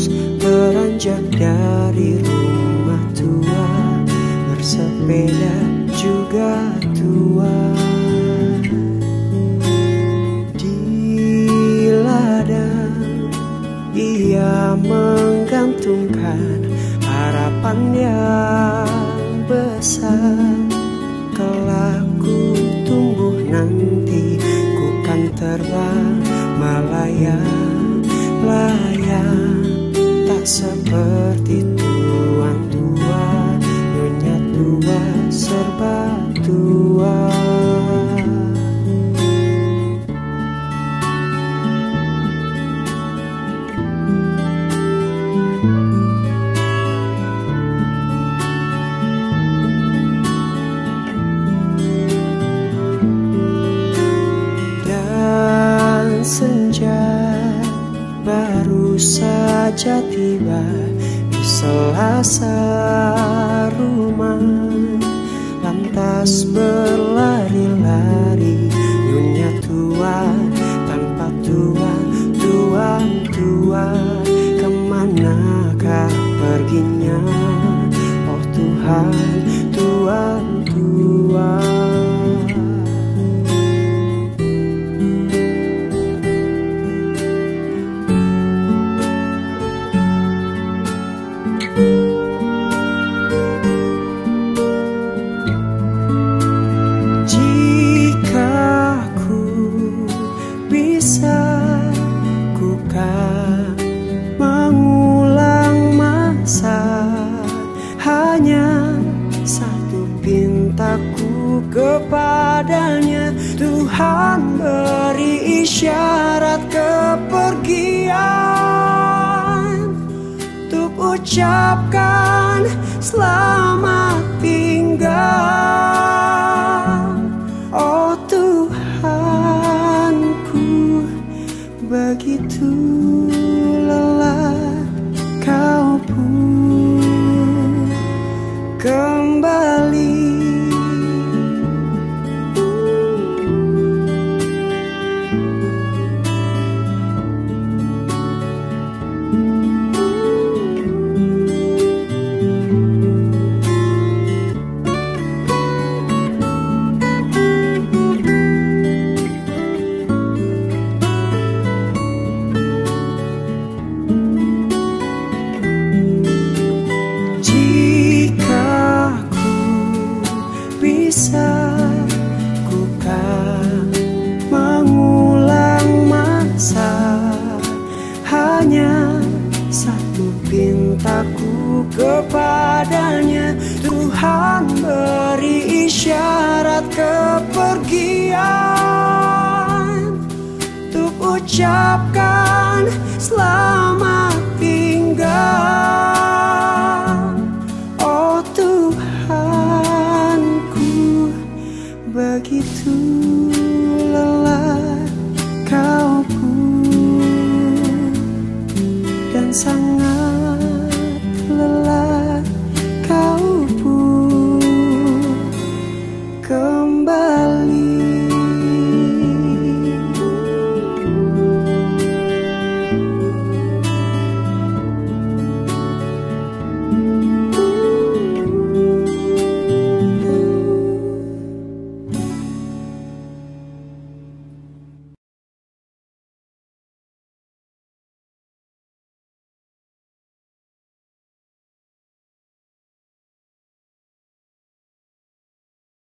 harus beranjak dari rumah tua. Bersepeda juga tua. Di ladang ia menggantungkan harapan yang besar. Kelak tumbuh nanti ku kan terbang melayang layang seperti tiba di selasa rumah. Lantas berlari-lari dunia tua tanpa tua tua tua Ke manakah perginya? Oh Tuhan Tuhan beri isyarat kepergian Untuk ucapkan selamat tinggal. Oh Tuhanku begitu lelah kau pun. ucapkan selamat tinggal. Oh Tuhanku begitu lelah kau pun dan sang